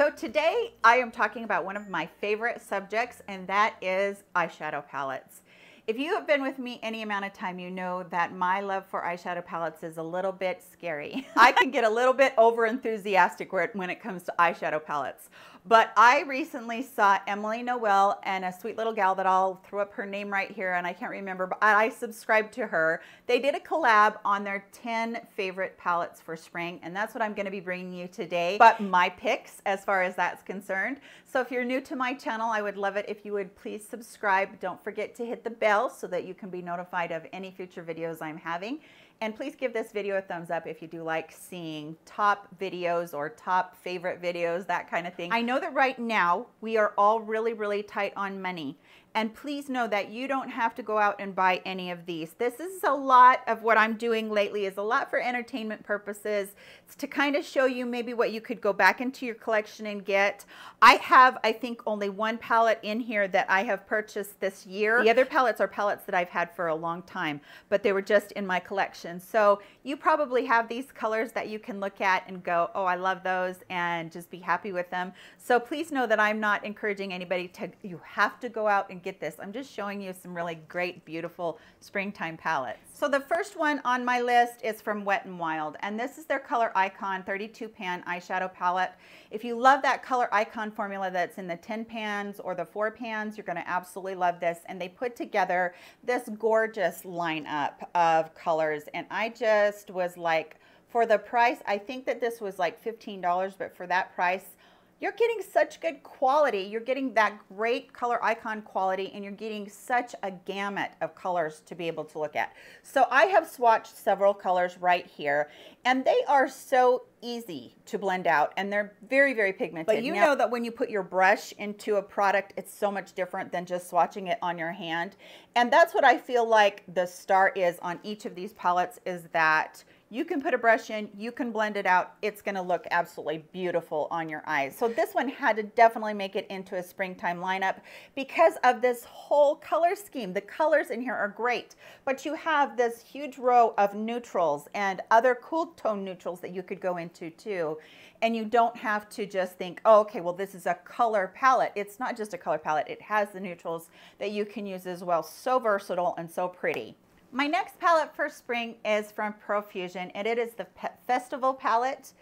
So today I am talking about one of my favorite subjects and that is eyeshadow palettes. If you have been with me any amount of time, you know that my love for eyeshadow palettes is a little bit scary. I can get a little bit over enthusiastic when it comes to eyeshadow palettes. But I recently saw Emily Noel and a sweet little gal that I'll throw up her name right here and I can't remember, but I subscribed to her. They did a collab on their 10 favorite palettes for spring and that's what I'm gonna be bringing you today, but my picks as far as that's concerned. So if you're new to my channel, I would love it if you would please subscribe. Don't forget to hit the bell so that you can be notified of any future videos I'm having. And please give this video a thumbs up if you do like seeing top videos or top favorite videos, that kind of thing. I know that right now we are all really, really tight on money. And please know that you don't have to go out and buy any of these. This is a lot of what I'm doing lately is a lot for entertainment purposes. It's to kind of show you maybe what you could go back into your collection and get. I have, I think, only one palette in here that I have purchased this year. The other palettes are palettes that I've had for a long time, but they were just in my collection. So you probably have these colors that you can look at and go, oh, I love those and just be happy with them. So please know that I'm not encouraging anybody to, you have to go out and get this. I'm just showing you some really great, beautiful springtime palettes. So the first one on my list is from Wet n Wild, and this is their Color Icon 32 pan eyeshadow palette. If you love that Color Icon formula that's in the 10 pans or the 4 pans, you're gonna absolutely love this. And they put together this gorgeous lineup of colors, and I just was like, for the price, I think that this was like $15, but for that price, you're getting such good quality. You're getting that great color icon quality and you're getting such a gamut of colors to be able to look at. So I have swatched several colors right here and they are so easy to blend out and they're very, very pigmented. But you now, know that when you put your brush into a product, it's so much different than just swatching it on your hand. And that's what I feel like the star is on each of these palettes is that you can put a brush in, you can blend it out. It's gonna look absolutely beautiful on your eyes. So this one had to definitely make it into a springtime lineup because of this whole color scheme. The colors in here are great, but you have this huge row of neutrals and other cool tone neutrals that you could go into too. And you don't have to just think, oh, okay, well, this is a color palette. It's not just a color palette. It has the neutrals that you can use as well. So versatile and so pretty. My next palette for spring is from Profusion and it is the Festival palette.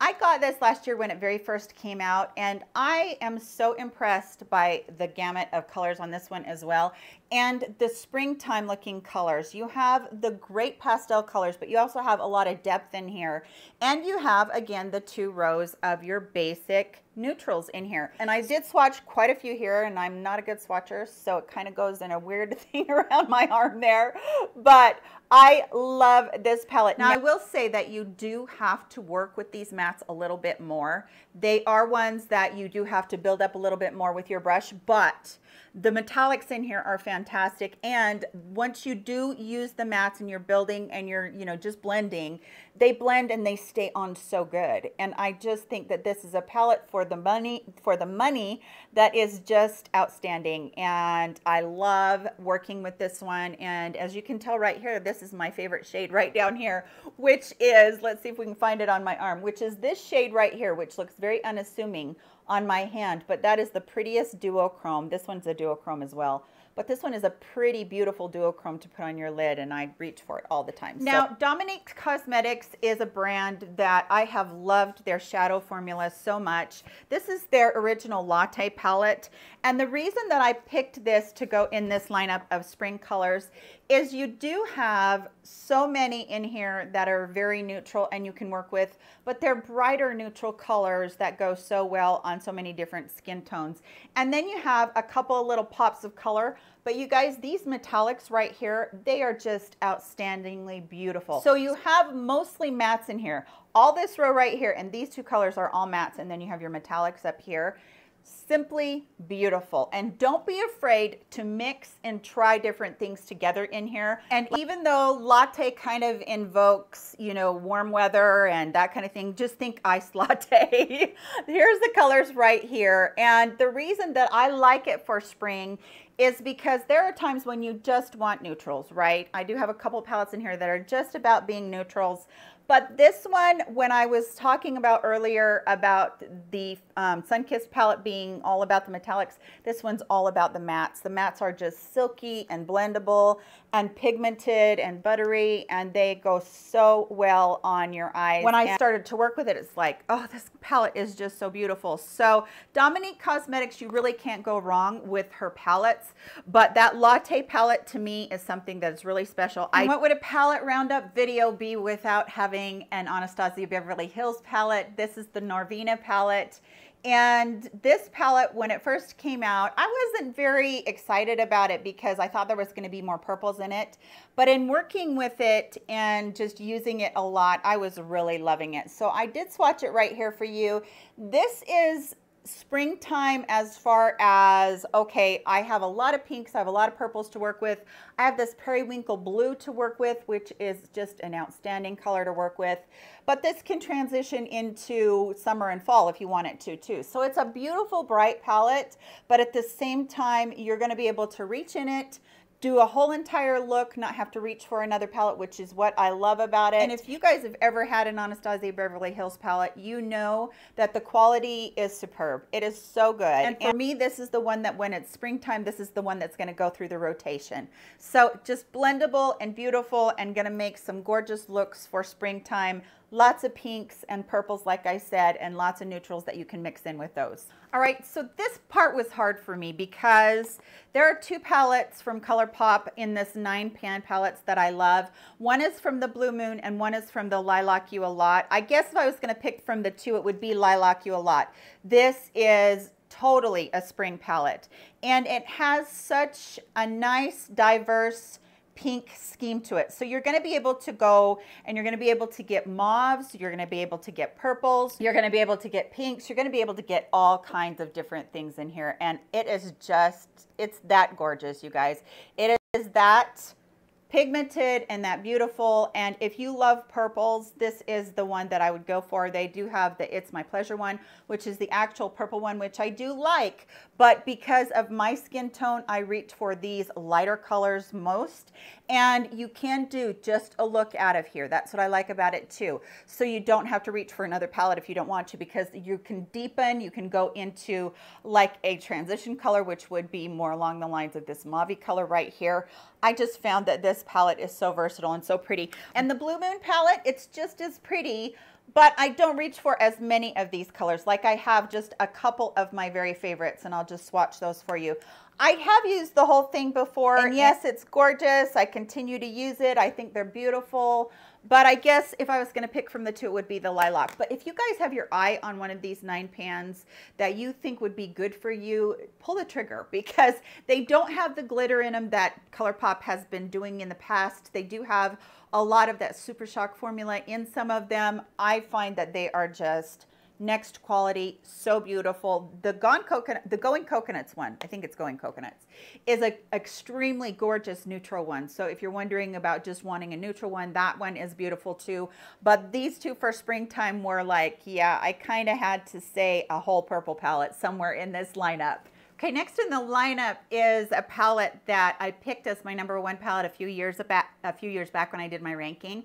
I got this last year when it very first came out and I am so impressed by the gamut of colors on this one as well and the springtime looking colors. You have the great pastel colors but you also have a lot of depth in here and you have again the two rows of your basic neutrals in here. And I did swatch quite a few here and I'm not a good swatcher so it kind of goes in a weird thing around my arm there but I love this palette. Now, I will say that you do have to work with these mattes a little bit more. They are ones that you do have to build up a little bit more with your brush, but the metallics in here are fantastic. And once you do use the mattes and you're building and you're, you know, just blending, they blend and they stay on so good. And I just think that this is a palette for the money, for the money that is just outstanding. And I love working with this one. And as you can tell right here, this is my favorite shade right down here, which is, let's see if we can find it on my arm, which is this shade right here, which looks very unassuming on my hand, but that is the prettiest duochrome. This one's a duochrome as well. But this one is a pretty beautiful duochrome to put on your lid and I reach for it all the time. Now, so. Dominique Cosmetics is a brand that I have loved their shadow formula so much. This is their original latte palette. And the reason that I picked this to go in this lineup of spring colors is you do have so many in here that are very neutral and you can work with, but they're brighter neutral colors that go so well on so many different skin tones. And then you have a couple little pops of color, but you guys, these metallics right here, they are just outstandingly beautiful. So you have mostly mattes in here. All this row right here, and these two colors are all mattes, and then you have your metallics up here simply beautiful. And don't be afraid to mix and try different things together in here. And even though latte kind of invokes, you know, warm weather and that kind of thing, just think iced latte. Here's the colors right here. And the reason that I like it for spring is because there are times when you just want neutrals, right? I do have a couple palettes in here that are just about being neutrals, But this one, when I was talking about earlier about the um, Sunkissed palette being all about the metallics, this one's all about the mattes. The mattes are just silky and blendable and pigmented and buttery, and they go so well on your eyes. When I and started to work with it, it's like, oh, this palette is just so beautiful. So Dominique Cosmetics, you really can't go wrong with her palettes, but that latte palette to me is something that's really special. I, what would a palette roundup video be without having having an Anastasia Beverly Hills palette. This is the Norvina palette. And this palette, when it first came out, I wasn't very excited about it because I thought there was going to be more purples in it. But in working with it and just using it a lot, I was really loving it. So I did swatch it right here for you. This is springtime as far as, okay, I have a lot of pinks, I have a lot of purples to work with. I have this periwinkle blue to work with, which is just an outstanding color to work with. But this can transition into summer and fall if you want it to too. So it's a beautiful bright palette, but at the same time, you're gonna be able to reach in it, do a whole entire look, not have to reach for another palette, which is what I love about it. And if you guys have ever had an Anastasia Beverly Hills palette, you know that the quality is superb. It is so good. And for me, this is the one that when it's springtime, this is the one that's gonna go through the rotation. So just blendable and beautiful and gonna make some gorgeous looks for springtime Lots of pinks and purples, like I said, and lots of neutrals that you can mix in with those. All right, so this part was hard for me because there are two palettes from ColourPop in this nine pan palettes that I love. One is from the Blue Moon and one is from the Lilac You A Lot. I guess if I was gonna pick from the two, it would be Lilac You A Lot. This is totally a spring palette and it has such a nice, diverse, pink scheme to it. So you're going to be able to go and you're going to be able to get mauves, you're going to be able to get purples, you're going to be able to get pinks, you're going to be able to get all kinds of different things in here. And it is just, it's that gorgeous, you guys. It is that pigmented and that beautiful. And if you love purples, this is the one that I would go for. They do have the It's My Pleasure one, which is the actual purple one, which I do like. But because of my skin tone, I reach for these lighter colors most. And you can do just a look out of here. That's what I like about it too. So you don't have to reach for another palette if you don't want to because you can deepen, you can go into like a transition color, which would be more along the lines of this mauve color right here. I just found that this palette is so versatile and so pretty. And the Blue Moon palette, it's just as pretty, but I don't reach for as many of these colors. Like I have just a couple of my very favorites and I'll just swatch those for you. I have used the whole thing before and yes, it's gorgeous. I continue to use it. I think they're beautiful. But I guess if I was going to pick from the two, it would be the lilac. But if you guys have your eye on one of these nine pans that you think would be good for you, pull the trigger because they don't have the glitter in them that ColourPop has been doing in the past. They do have a lot of that Super Shock formula in some of them. I find that they are just next quality, so beautiful. The Gone Coconut, the Going Coconuts one, I think it's Going Coconuts, is an extremely gorgeous neutral one. So if you're wondering about just wanting a neutral one, that one is beautiful too. But these two for springtime were like, yeah, I kind of had to say a whole purple palette somewhere in this lineup. Okay, next in the lineup is a palette that I picked as my number one palette a few years back, a few years back when I did my ranking.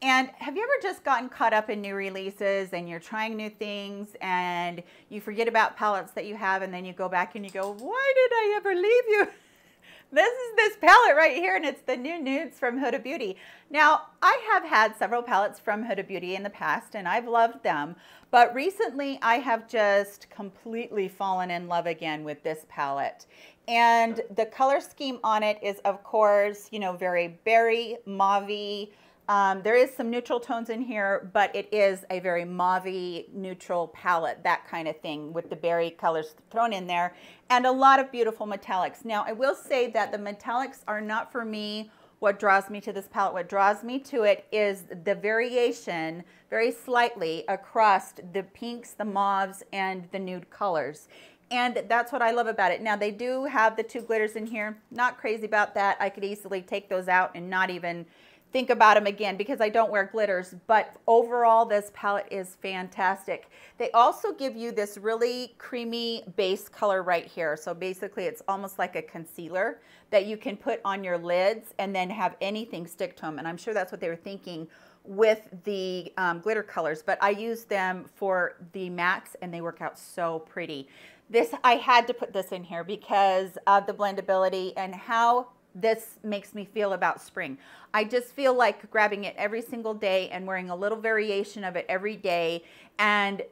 And have you ever just gotten caught up in new releases and you're trying new things and you forget about palettes that you have and then you go back and you go, why did I ever leave you? this is this palette right here and it's the new nudes from Huda Beauty. Now, I have had several palettes from Huda Beauty in the past and I've loved them, but recently I have just completely fallen in love again with this palette. And the color scheme on it is, of course, you know, very berry, mauve um, there is some neutral tones in here, but it is a very mauve neutral palette, that kind of thing with the berry colors thrown in there and a lot of beautiful metallics. Now, I will say that the metallics are not for me what draws me to this palette. What draws me to it is the variation very slightly across the pinks, the mauves, and the nude colors. And that's what I love about it. Now, they do have the two glitters in here. Not crazy about that. I could easily take those out and not even think about them again because I don't wear glitters, but overall this palette is fantastic. They also give you this really creamy base color right here. So basically it's almost like a concealer that you can put on your lids and then have anything stick to them. And I'm sure that's what they were thinking with the um, glitter colors, but I use them for the mattes and they work out so pretty. This, I had to put this in here because of the blendability and how this makes me feel about spring. I just feel like grabbing it every single day and wearing a little variation of it every day and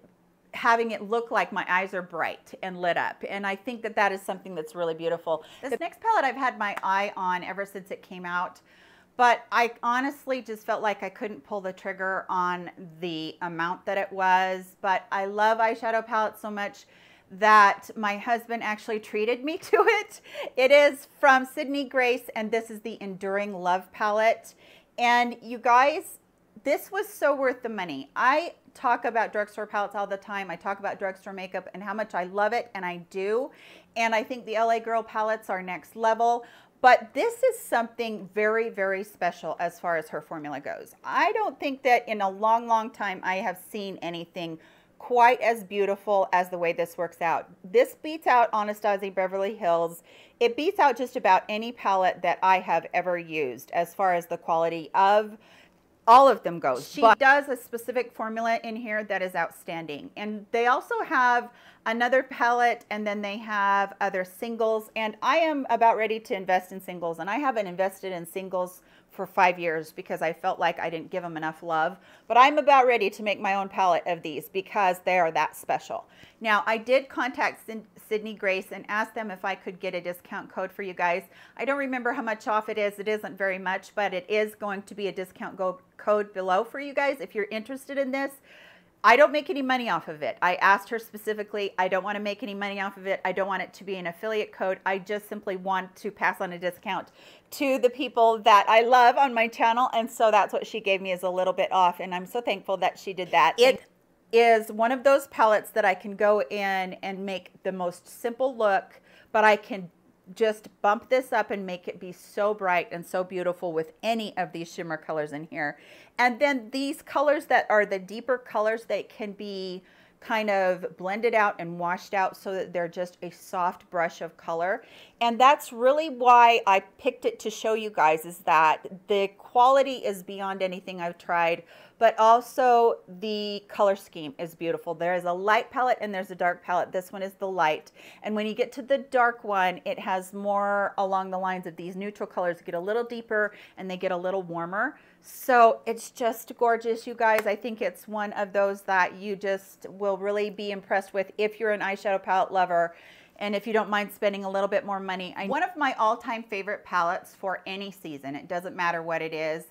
having it look like my eyes are bright and lit up. And I think that that is something that's really beautiful. This next palette I've had my eye on ever since it came out. But I honestly just felt like I couldn't pull the trigger on the amount that it was. But I love eyeshadow palettes so much that my husband actually treated me to it. It is from Sydney Grace, and this is the Enduring Love palette. And you guys, this was so worth the money. I talk about drugstore palettes all the time. I talk about drugstore makeup and how much I love it, and I do. And I think the LA Girl palettes are next level. But this is something very, very special as far as her formula goes. I don't think that in a long, long time I have seen anything quite as beautiful as the way this works out. This beats out Anastasia Beverly Hills. It beats out just about any palette that I have ever used as far as the quality of all of them goes. She but does a specific formula in here that is outstanding. And they also have another palette and then they have other singles. And I am about ready to invest in singles and I haven't invested in singles for five years because I felt like I didn't give them enough love. But I'm about ready to make my own palette of these because they are that special. Now, I did contact Sydney Grace and ask them if I could get a discount code for you guys. I don't remember how much off it is. It isn't very much, but it is going to be a discount code below for you guys if you're interested in this. I don't make any money off of it. I asked her specifically, I don't want to make any money off of it. I don't want it to be an affiliate code. I just simply want to pass on a discount to the people that I love on my channel. And so that's what she gave me is a little bit off. And I'm so thankful that she did that. It is one of those palettes that I can go in and make the most simple look, but I can just bump this up and make it be so bright and so beautiful with any of these shimmer colors in here. And then these colors that are the deeper colors, they can be kind of blended out and washed out so that they're just a soft brush of color. And that's really why I picked it to show you guys is that the quality is beyond anything I've tried, but also the color scheme is beautiful. There is a light palette and there's a dark palette. This one is the light. And when you get to the dark one, it has more along the lines of these neutral colors get a little deeper and they get a little warmer. So it's just gorgeous, you guys. I think it's one of those that you just will really be impressed with if you're an eyeshadow palette lover and if you don't mind spending a little bit more money. I, one of my all-time favorite palettes for any season, it doesn't matter what it is,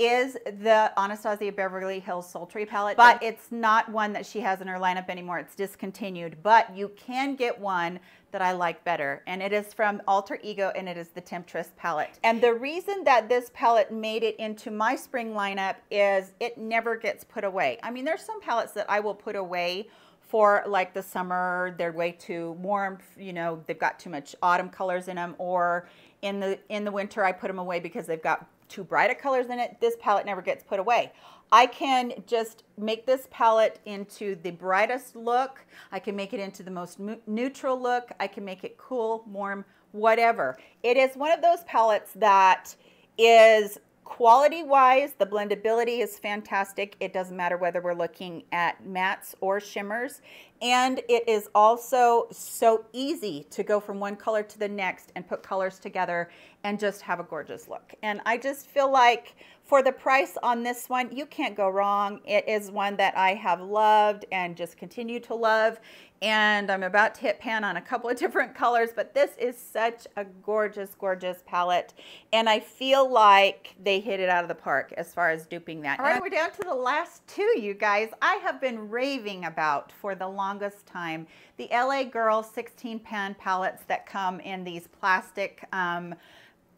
is the Anastasia Beverly Hills Sultry palette, but it's not one that she has in her lineup anymore. It's discontinued, but you can get one that I like better, and it is from Alter Ego, and it is the Temptress palette. And the reason that this palette made it into my spring lineup is it never gets put away. I mean, there's some palettes that I will put away for like the summer, they're way too warm, you know, they've got too much autumn colors in them, or in the in the winter I put them away because they've got too bright of colors in it. This palette never gets put away. I can just make this palette into the brightest look. I can make it into the most neutral look. I can make it cool, warm, whatever. It is one of those palettes that is Quality wise, the blendability is fantastic. It doesn't matter whether we're looking at mattes or shimmers. And it is also so easy to go from one color to the next and put colors together and just have a gorgeous look. And I just feel like for the price on this one, you can't go wrong. It is one that I have loved and just continue to love. And I'm about to hit pan on a couple of different colors, but this is such a gorgeous, gorgeous palette. And I feel like they hit it out of the park as far as duping that. All right, we're down to the last two, you guys. I have been raving about for the longest time the LA Girl 16 pan palettes that come in these plastic um,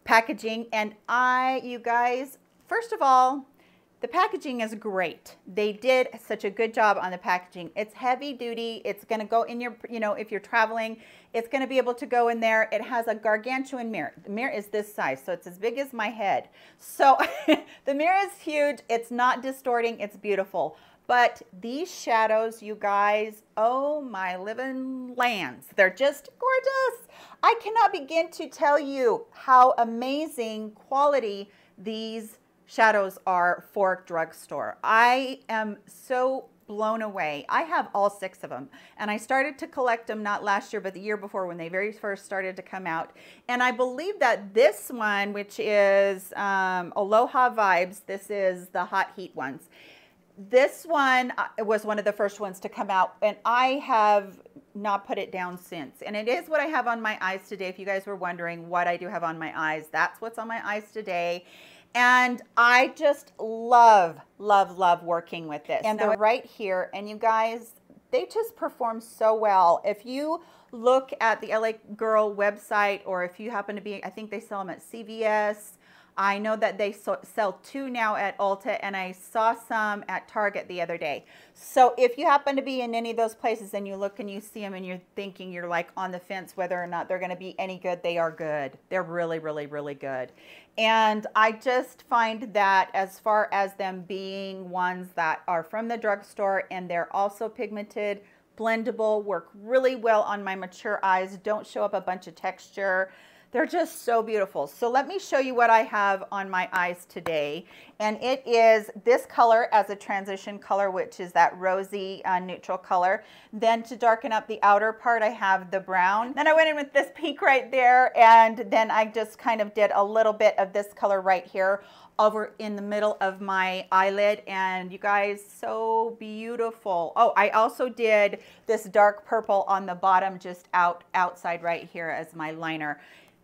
packaging. And I, you guys, First of all, the packaging is great. They did such a good job on the packaging. It's heavy duty. It's going to go in your, you know, if you're traveling, it's going to be able to go in there. It has a gargantuan mirror. The mirror is this size, so it's as big as my head. So the mirror is huge. It's not distorting. It's beautiful. But these shadows, you guys, oh my living lands. They're just gorgeous. I cannot begin to tell you how amazing quality these shadows are for drugstore. I am so blown away. I have all six of them and I started to collect them not last year but the year before when they very first started to come out and I believe that this one which is um, Aloha Vibes, this is the Haute Heat ones. This one uh, was one of the first ones to come out and I have not put it down since. And it is what I have on my eyes today. If you guys were wondering what I do have on my eyes, that's what's on my eyes today. And I just love, love, love working with this. And they're right here. And you guys, they just perform so well. If you look at the LA Girl website or if you happen to be, I think they sell them at CVS, I know that they sell too now at Ulta and I saw some at Target the other day. So if you happen to be in any of those places and you look and you see them and you're thinking you're like on the fence whether or not they're going to be any good, they are good. They're really, really, really good. And I just find that as far as them being ones that are from the drugstore and they're also pigmented, blendable, work really well on my mature eyes, don't show up a bunch of texture. They're just so beautiful. So let me show you what I have on my eyes today. And it is this color as a transition color, which is that rosy uh, neutral color. Then to darken up the outer part, I have the brown. Then I went in with this pink right there. And then I just kind of did a little bit of this color right here over in the middle of my eyelid and you guys so beautiful oh I also did this dark purple on the bottom just out outside right here as my liner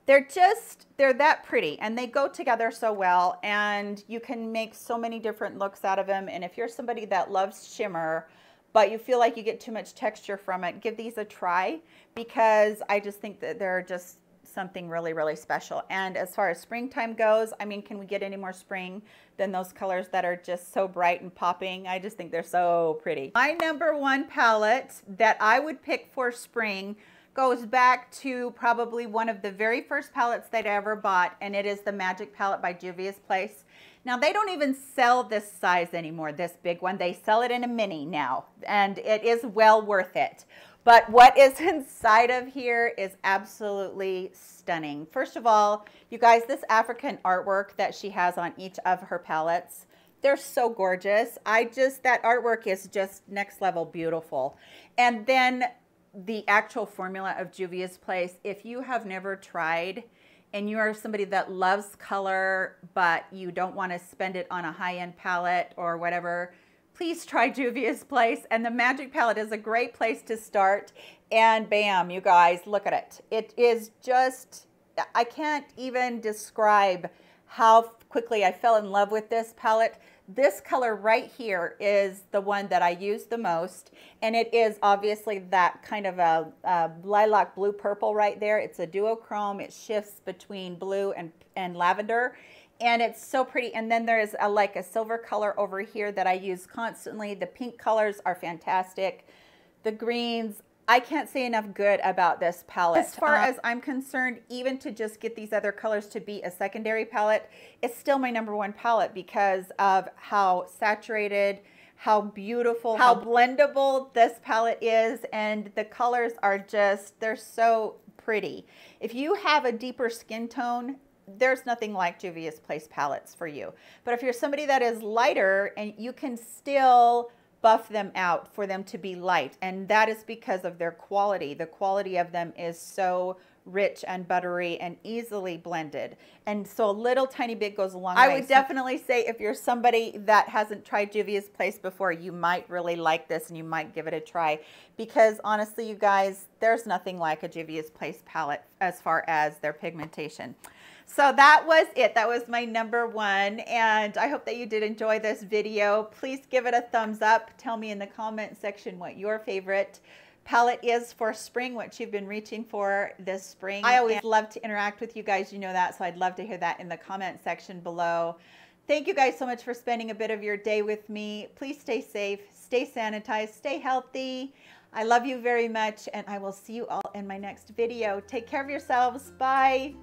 they're just, they're that pretty and they go together so well and you can make so many different looks out of them. And if you're somebody that loves shimmer, but you feel like you get too much texture from it, give these a try because I just think that they're just something really, really special. And as far as springtime goes, I mean, can we get any more spring than those colors that are just so bright and popping? I just think they're so pretty. My number one palette that I would pick for spring goes back to probably one of the very first palettes that I ever bought, and it is the Magic Palette by Juvia's Place. Now, they don't even sell this size anymore, this big one. They sell it in a mini now, and it is well worth it. But what is inside of here is absolutely stunning. First of all, you guys, this African artwork that she has on each of her palettes, they're so gorgeous. I just, that artwork is just next level beautiful. And then the actual formula of Juvia's Place, if you have never tried and you are somebody that loves color, but you don't want to spend it on a high-end palette or whatever, please try Juvia's Place. And the Magic Palette is a great place to start. And bam, you guys, look at it. It is just, I can't even describe how quickly I fell in love with this palette. This color right here is the one that I use the most, and it is obviously that kind of a, a lilac blue purple right there. It's a duochrome. It shifts between blue and, and lavender, and it's so pretty. And then there's a, like a silver color over here that I use constantly. The pink colors are fantastic. The greens, I can't say enough good about this palette. As far um, as I'm concerned, even to just get these other colors to be a secondary palette, it's still my number one palette because of how saturated, how beautiful, how blendable this palette is, and the colors are just, they're so pretty. If you have a deeper skin tone, there's nothing like Juvia's Place palettes for you. But if you're somebody that is lighter and you can still buff them out for them to be light. And that is because of their quality. The quality of them is so rich and buttery and easily blended. And so a little tiny bit goes a long I way. I would definitely say if you're somebody that hasn't tried Juvia's Place before, you might really like this and you might give it a try. Because honestly, you guys, there's nothing like a Juvia's Place palette as far as their pigmentation. So that was it. That was my number one. And I hope that you did enjoy this video. Please give it a thumbs up. Tell me in the comment section what your favorite palette is for spring, what you've been reaching for this spring. I always love to interact with you guys. You know that. So I'd love to hear that in the comment section below. Thank you guys so much for spending a bit of your day with me. Please stay safe, stay sanitized, stay healthy. I love you very much, and I will see you all in my next video. Take care of yourselves. Bye.